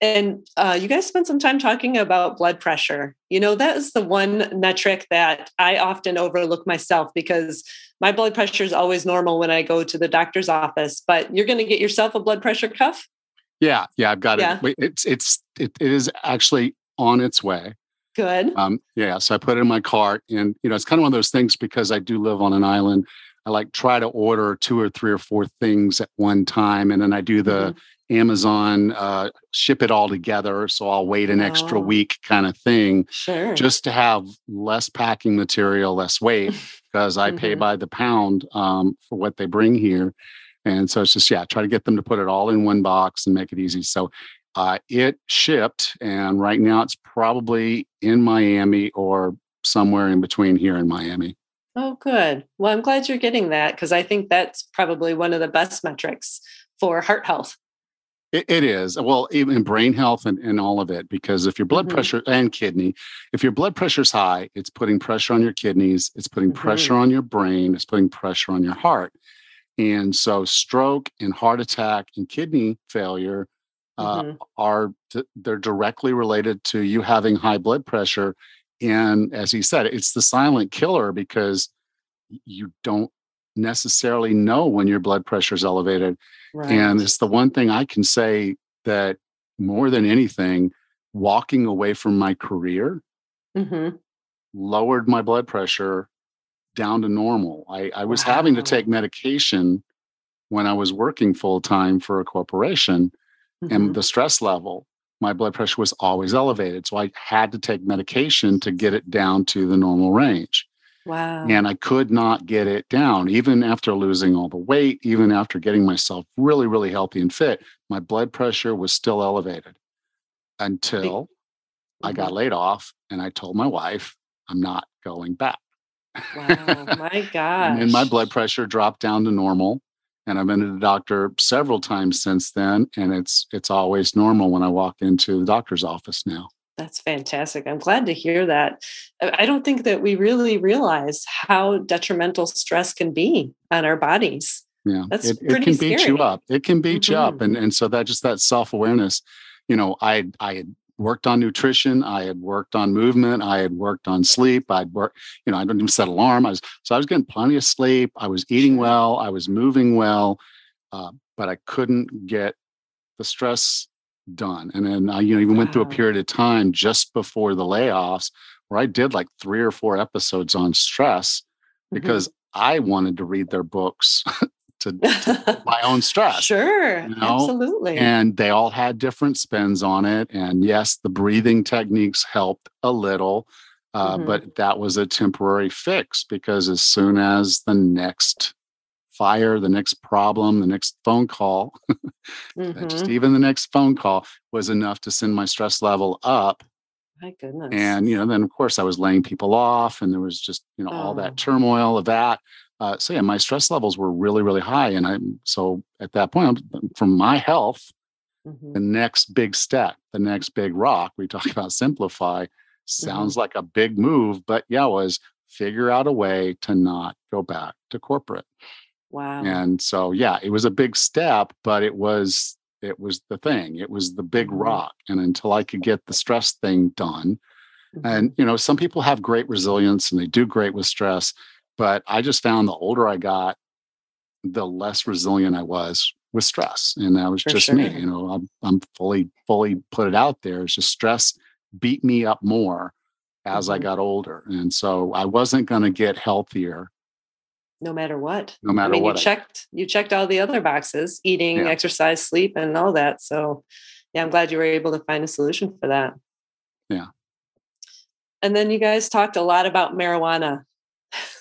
And uh, you guys spent some time talking about blood pressure. You know, that is the one metric that I often overlook myself because my blood pressure is always normal when I go to the doctor's office. But you're going to get yourself a blood pressure cuff? Yeah, yeah, I've got yeah. it. It's it's it, it is actually on its way. Good. Um, yeah, so I put it in my cart, and you know, it's kind of one of those things because I do live on an island. I like try to order two or three or four things at one time, and then I do the mm-hmm Amazon uh, ship it all together. So I'll wait an extra oh. week kind of thing. Sure. Just to have less packing material, less weight, because I mm-hmm. pay by the pound um, for what they bring here. And so it's just, yeah, try to get them to put it all in one box and make it easy. So uh, it shipped, and right now it's probably in Miami or somewhere in between here in Miami. Oh, good. Well, I'm glad you're getting that because I think that's probably one of the best metrics for heart health. It, it is. Well, even brain health and, and all of it, because if your blood mm-hmm. pressure and kidney, if your blood pressure is high, it's putting pressure on your kidneys, it's putting mm-hmm. pressure on your brain, it's putting pressure on your heart. And so stroke and heart attack and kidney failure uh, mm-hmm. are they're directly related to you having high blood pressure. And as he said, it's the silent killer because you don't necessarily know when your blood pressure is elevated. Right. And it's the one thing I can say that more than anything, walking away from my career mm-hmm. lowered my blood pressure down to normal. I, I was wow. having to take medication when I was working full time for a corporation, mm-hmm. and the stress level, my blood pressure was always elevated. So I had to take medication to get it down to the normal range. Wow. And I could not get it down, even after losing all the weight, even after getting myself really, really healthy and fit. My blood pressure was still elevated until mm-hmm. I got mm-hmm. laid off and I told my wife, I'm not going back. Wow, my God. and my blood pressure dropped down to normal. And I've been to the doctor several times since then. And it's it's always normal when I walk into the doctor's office now. That's fantastic. I'm glad to hear that. I don't think that we really realize how detrimental stress can be on our bodies. Yeah, that's it, it can beat you up. It can beat mm-hmm. you up, and and so that just that self awareness. You know, I I had worked on nutrition. I had worked on movement. I had worked on sleep. I'd work. You know, I didn't even set alarm. I was so I was getting plenty of sleep. I was eating well. I was moving well, uh, but I couldn't get the stress done. And then I, you know, even wow. went through a period of time just before the layoffs where I did like three or four episodes on stress mm-hmm. because I wanted to read their books to, to my own stress. Sure, you know? absolutely. And they all had different spins on it. And yes, the breathing techniques helped a little. Uh, mm-hmm. But that was a temporary fix because as soon as the next fire, the next problem, the next phone call, mm-hmm. just even the next phone call was enough to send my stress level up. My goodness. And, you know, then of course I was laying people off and there was just, you know, oh. all that oh. turmoil of that. Uh, so yeah, my stress levels were really, really high. And I, so at that point, from my health, mm-hmm. the next big step, the next big rock, we talk about simplify, sounds mm-hmm. like a big move, but yeah, was figure out a way to not go back to corporate. Wow. And so yeah, it was a big step, but it was it was the thing. It was the big mm-hmm. rock. And until I could get the stress thing done, mm-hmm. and you know, some people have great resilience and they do great with stress, but I just found the older I got, the less resilient I was with stress. And that was For just sure. me. You know, I'm, I'm fully, fully put it out there. It's just stress beat me up more as mm-hmm. I got older. And so I wasn't going to get healthier no matter what. No matter I mean, what. You checked you checked all the other boxes, eating, yeah. exercise, sleep, and all that. So yeah, I'm glad you were able to find a solution for that. Yeah. And then you guys talked a lot about marijuana.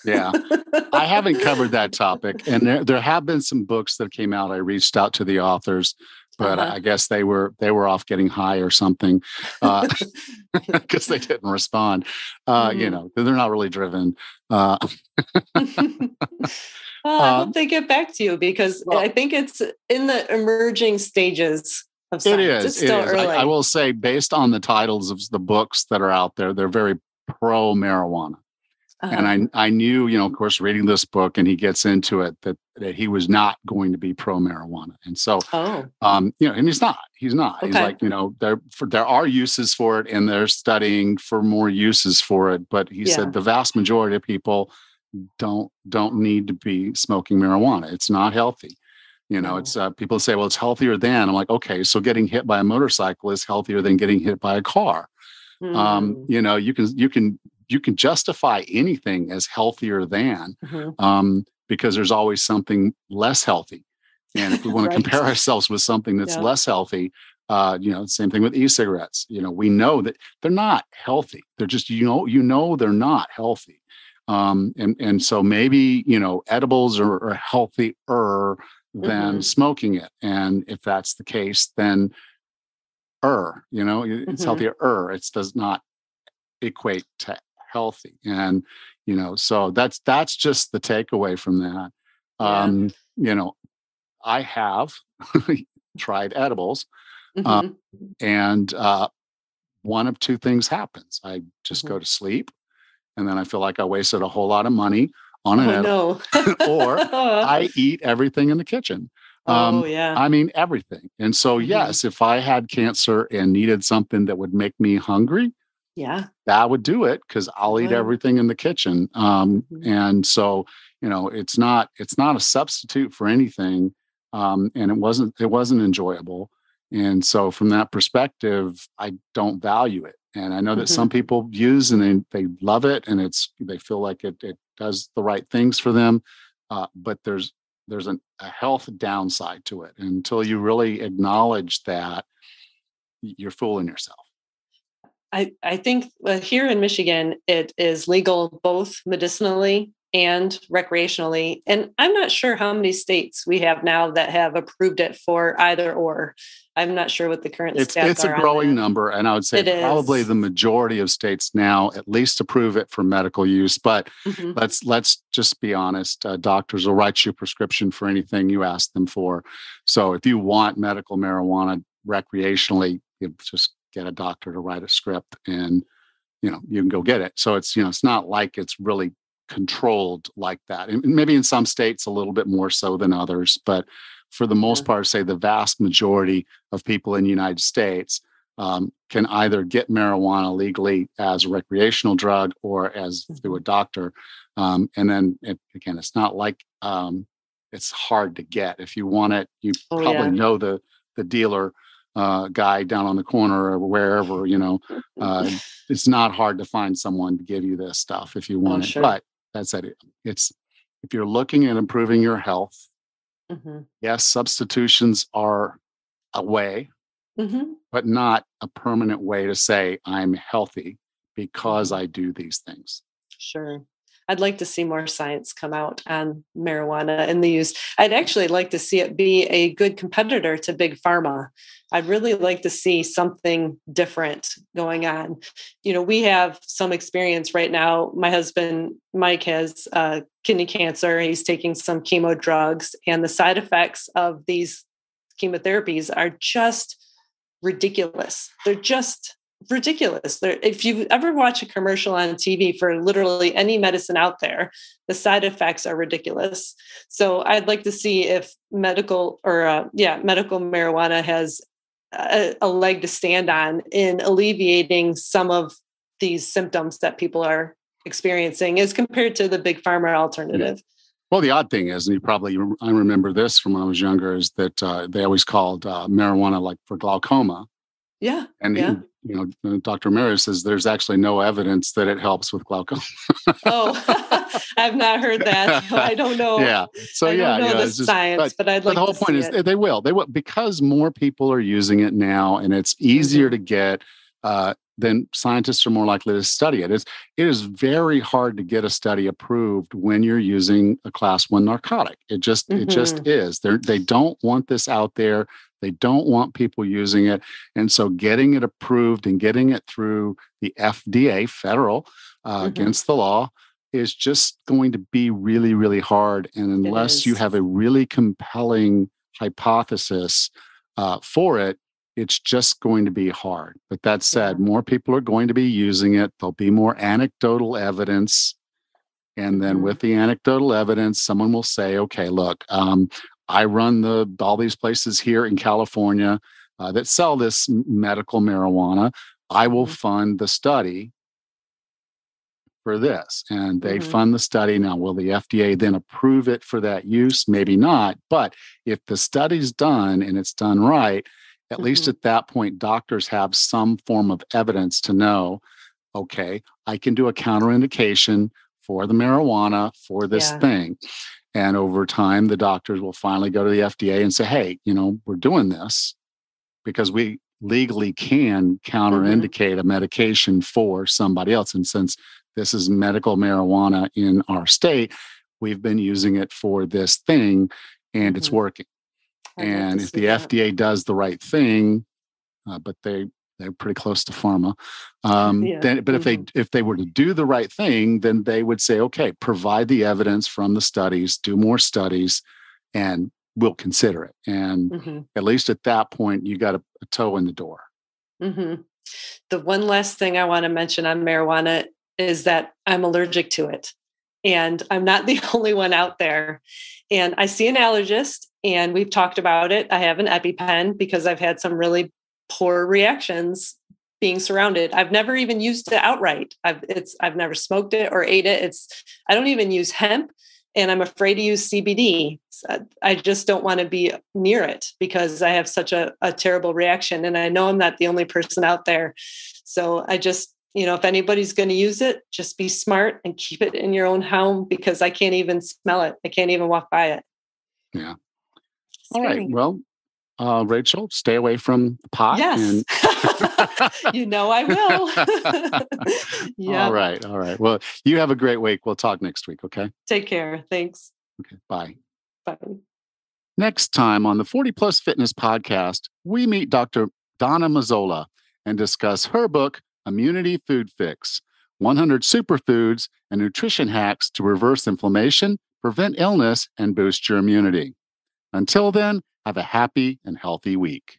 yeah. I haven't covered that topic. And there, there have been some books that came out. I reached out to the authors but uh-huh. I guess they were they were off getting high or something because uh, they didn't respond. Uh, mm-hmm. You know, they're not really driven. Uh, well, I hope um, they get back to you because well, I think it's in the emerging stages. Of science. It is. It's still it is. early. I, I will say, based on the titles of the books that are out there, they're very pro marijuana. Uh-huh. and I I knew, you know, of course, reading this book, and he gets into it that that he was not going to be pro marijuana, and so, oh. um, you know, and he's not. He's not. Okay. He's like, you know, there for, there are uses for it, and they're studying for more uses for it. But he yeah. said the vast majority of people don't don't need to be smoking marijuana. It's not healthy. You know, it's uh, people say, well, it's healthier than. I'm like, okay, so getting hit by a motorcycle is healthier than getting hit by a car. Mm. Um, you know, you can you can you can justify anything as healthier than mm-hmm. um, because there's always something less healthy. And if we want right. to compare ourselves with something that's yeah. less healthy, uh, you know, same thing with e-cigarettes. You know, we know that they're not healthy. They're just you know you know they're not healthy. Um, and and so maybe you know edibles are, are healthier than mm-hmm. smoking it. And if that's the case, then er, you know, it's mm-hmm. healthier er. It does not equate to healthy. And, you know, so that's that's just the takeaway from that. Yeah. Um, you know, I have tried edibles. Uh, mm-hmm. Uh, and uh, one of two things happens. I just mm-hmm. go to sleep and then I feel like I wasted a whole lot of money on an oh, edible, no. or I eat everything in the kitchen. Um, oh yeah. I mean everything. And so mm-hmm. yes, if I had cancer and needed something that would make me hungry, yeah, that would do it because I'll eat everything in the kitchen. Um, mm-hmm. and so you know, it's not it's not a substitute for anything. Um, and it wasn't it wasn't enjoyable. And so from that perspective, I don't value it. And I know that mm-hmm. some people use and they, they love it and it's they feel like it, it does the right things for them. Uh, but there's there's an, a health downside to it. And until you really acknowledge that, you're fooling yourself. I, I think uh, here in Michigan, it is legal both medicinally and recreationally. And I'm not sure how many states we have now that have approved it for either or. I'm not sure what the current it's, it's a growing number, and I would say it probably is. the majority of states now at least approve it for medical use. But mm-hmm. let's let's just be honest: uh, doctors will write you a prescription for anything you ask them for. So if you want medical marijuana recreationally, you just get a doctor to write a script, and you know you can go get it. So it's you know it's not like it's really controlled like that. And maybe in some states a little bit more so than others, but for the most part, say the vast majority of people in the United States um, can either get marijuana legally as a recreational drug or as through a mm-hmm. doctor. Um, and then it, again, it's not like um, it's hard to get. If you want it, you oh, probably yeah. know the the dealer uh, guy down on the corner or wherever. You know, uh, it's not hard to find someone to give you this stuff if you oh, want oh, it. Sure. But that said, it, it's if you're looking at improving your health, mm-hmm. yes, substitutions are a way, mm-hmm. but not a permanent way to say I'm healthy because mm-hmm. I do these things. Sure. I'd like to see more science come out on marijuana and the use. I'd actually like to see it be a good competitor to big pharma. I'd really like to see something different going on. You know, we have some experience right now. My husband, Mike, has uh, kidney cancer. He's taking some chemo drugs, and the side effects of these chemotherapies are just ridiculous. They're just ridiculous. There, if you ever watch a commercial on TV for literally any medicine out there, the side effects are ridiculous. So I'd like to see if medical or uh, yeah, medical marijuana has a, a leg to stand on in alleviating some of these symptoms that people are experiencing as compared to the big pharma alternative. Yeah. Well, the odd thing is, and you probably I remember this from when I was younger, is that uh, they always called uh, marijuana like for glaucoma. Yeah. And yeah. You know, Dr. Mary says there's actually no evidence that it helps with glaucoma. oh, I've not heard that. I don't know. Yeah. So I yeah, yeah, the science, but, but I'd like. But the whole point is it. they will. They will because more people are using it now, and it's easier mm-hmm. to get. Uh, then scientists are more likely to study it. It's, it is very hard to get a study approved when you're using a class one narcotic. It just mm-hmm. it just mm-hmm. is. They they don't want this out there. They don't want people using it. And so getting it approved and getting it through the FDA, federal, uh, mm-hmm. against the law, is just going to be really, really hard. And unless you have a really compelling hypothesis uh, for it, it's just going to be hard. But that said, more people are going to be using it. There'll be more anecdotal evidence. And then Mhm. with the anecdotal evidence, someone will say, okay, look, um, I run the all these places here in California uh, that sell this medical marijuana. I will Mhm. fund the study for this. And they Mhm. fund the study. Now, will the FDA then approve it for that use? Maybe not. But if the study's done and it's done right, at least Mhm. at that point, doctors have some form of evidence to know okay, I can do a counterindication for the marijuana for this Yeah. thing. And over time, the doctors will finally go to the FDA and say, hey, you know, we're doing this because we legally can counterindicate a medication for somebody else. And since this is medical marijuana in our state, we've been using it for this thing and it's Mhm. working. I'd And if the that. FDA does the right thing, uh, but they they're pretty close to pharma. Um, Yeah. then, but if they Mhm. if they were to do the right thing, then they would say, okay, provide the evidence from the studies, do more studies, and we'll consider it. And Mhm. at least at that point, you got a, a toe in the door. hmm The one last thing I want to mention on marijuana is that I'm allergic to it. And I'm not the only one out there. And I see an allergist, and we've talked about it. I have an EpiPen because I've had some really poor reactions being surrounded. I've never even used it outright. I've it's I've never smoked it or ate it. It's I don't even use hemp and I'm afraid to use CBD. Uh, I just don't want to be near it because I have such a, a terrible reaction. And I know I'm not the only person out there. So I just, you know, if anybody's going to use it, just be smart and keep it in your own home because I can't even smell it. I can't even walk by it. Yeah. All right. Well, uh, Rachel, stay away from the pot. Yes. and- you know I will. yeah. All right. All right. Well, you have a great week. We'll talk next week. Okay. Take care. Thanks. Okay. Bye. Bye. Next time on the 40 Plus Fitness podcast, we meet Dr. Donna Mazzola and discuss her book, Immunity Food Fix 100 Superfoods and Nutrition Hacks to Reverse Inflammation, Prevent Illness, and Boost Your Immunity. Until then, have a happy and healthy week.